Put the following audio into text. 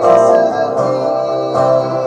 Oh,